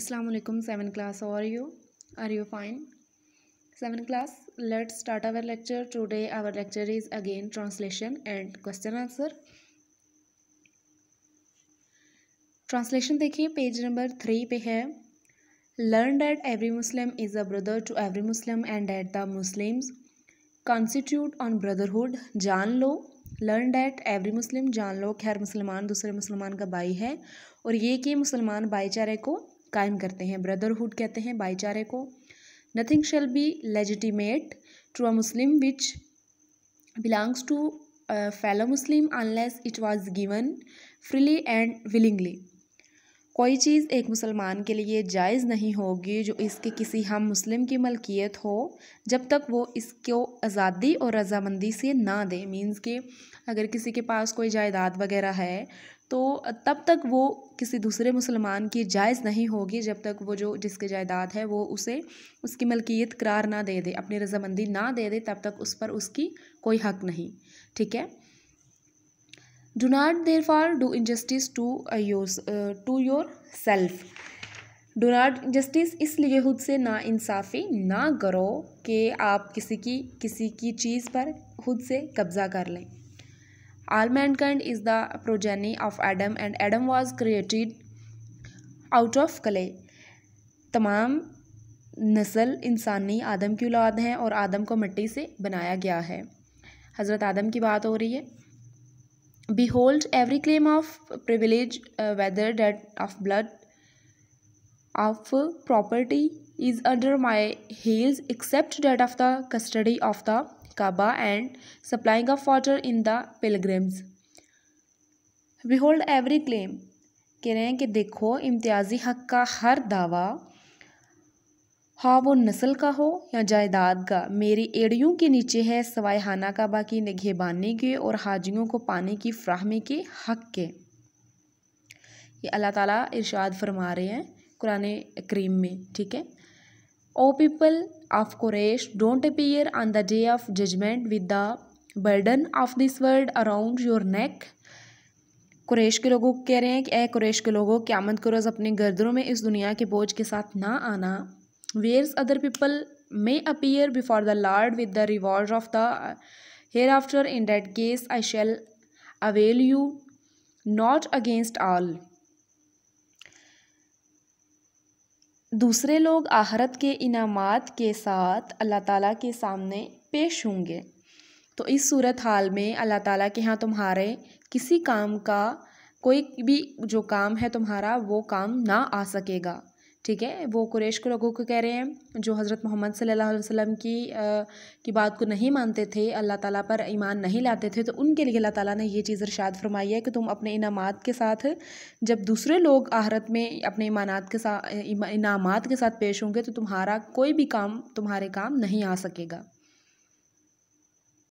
Alaikum 7 class, how are you? Are you fine? 7 class, let's start our lecture. Today, our lecture is again translation and question translation देखिए page number three पे है. Learn that every Muslim is a brother to every Muslim and that the Muslims constitute on brotherhood जान लो. Learn that every Muslim जान लो. खैर, मुसलमान दूसरे मुसलमान का भाई है. और ये कि मुसलमान भाईचारे को कायम करते हैं। ब्रदरहुड कहते हैं भाईचारे को। Nothing shall be legitimate to a Muslim which belongs to fellow Muslim unless it was given freely and willingly कोई चीज़ एक मुसलमान के लिए जायज़ नहीं होगी जो इसके किसी हम मुस्लिम की मलकियत हो, जब तक वो इसको आज़ादी और रजामंदी से ना दे। मींस के अगर किसी के पास कोई जायदाद वगैरह है तो तब तक वो किसी दूसरे मुसलमान की जायज़ नहीं होगी, जब तक वो जो जिसके जायदाद है वो उसे उसकी मलकियत करार ना दे दे, अपनी रजामंदी ना दे दे, तब तक उस पर उसकी कोई हक नहीं। ठीक है? Do not therefore do injustice to your to yourself do not justice इसलिए खुद से ना इंसाफ़ी ना करो कि आप किसी की किसी की चीज़ पर खुद से कब्ज़ा कर लें। All mankind is the progeny of Adam and Adam was created out of clay. तमाम नस्ल इंसानी आदम की औलाद हैं और आदम को मिट्टी से बनाया गया है। हज़रत आदम की बात हो रही है। Behold every claim of privilege whether that of blood of property is under my heels except that of the custody of the Kaaba and supplying of water in the pilgrims. We hold every claim कह रहे हैं कि देखो, इम्तियाज़ी हक का हर दावा हाँ वो नस्ल का हो या जायदाद का, मेरी एड़ियों के नीचे है सवाए हाना की निगहबानी के और हाजियों को पाने की फ्राहमी के हक के। ये अल्लाह ताला इरशाद फरमा रहे हैं कुरान करीम में, ठीक है? O people of Quraysh, don't appear on the day of judgment with the burden of this world around your neck. Quraysh के लोगों कह रहे हैं कि ए कुरेश के लोगों, क्यामत को रोज़ अपने गर्दनों में इस दुनिया के बोझ के साथ ना आना। Whereas other people may appear before the lord with the reward of the hereafter in that case I shall avail you not against all दूसरे लोग आहरत के इनामात के साथ अल्लाह ताला के सामने पेश होंगे। तो इस सूरत हाल में अल्लाह ताला के यहाँ तुम्हारे किसी काम का, कोई भी जो काम है तुम्हारा, वो काम ना आ सकेगा। ठीक है? वो कुरेश के लोगों को कह रहे हैं जो हज़रत मोहम्मद सल्लल्लाहु अलैहि वसल्लम की आ, की बात को नहीं मानते थे अल्लाह ताला पर ईमान नहीं लाते थे तो उनके लिए अल्लाह ताला ने ये चीज़ इरशाद फरमाई है कि तुम अपने इनामात के साथ जब दूसरे लोग आहरत में अपने ईमानात के साथ इनामात के साथ पेश होंगे तो तुम्हारा कोई भी काम तुम्हारे काम नहीं आ सकेगा।